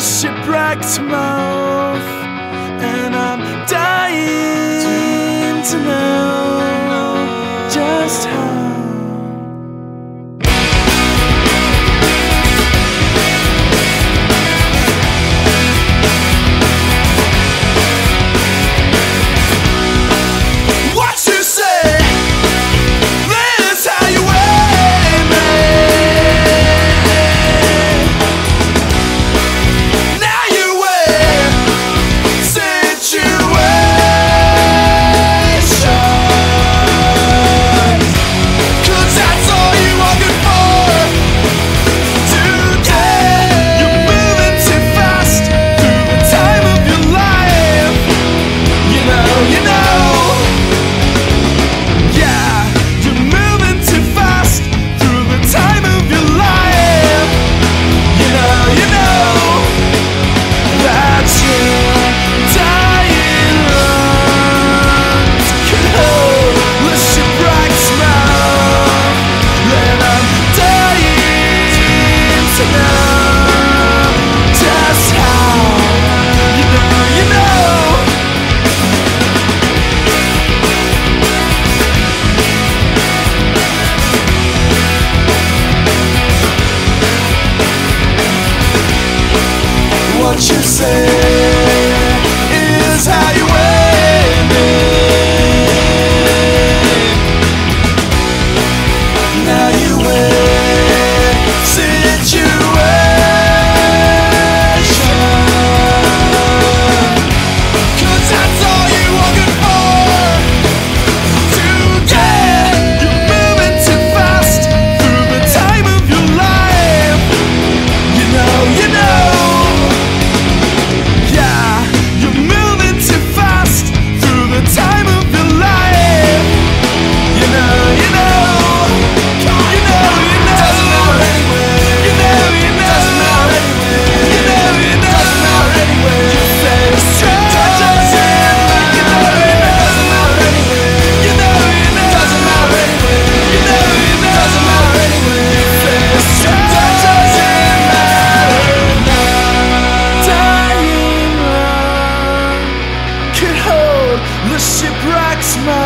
a shipwrecked mouth, and I'm dying to know. shipwrecks, man.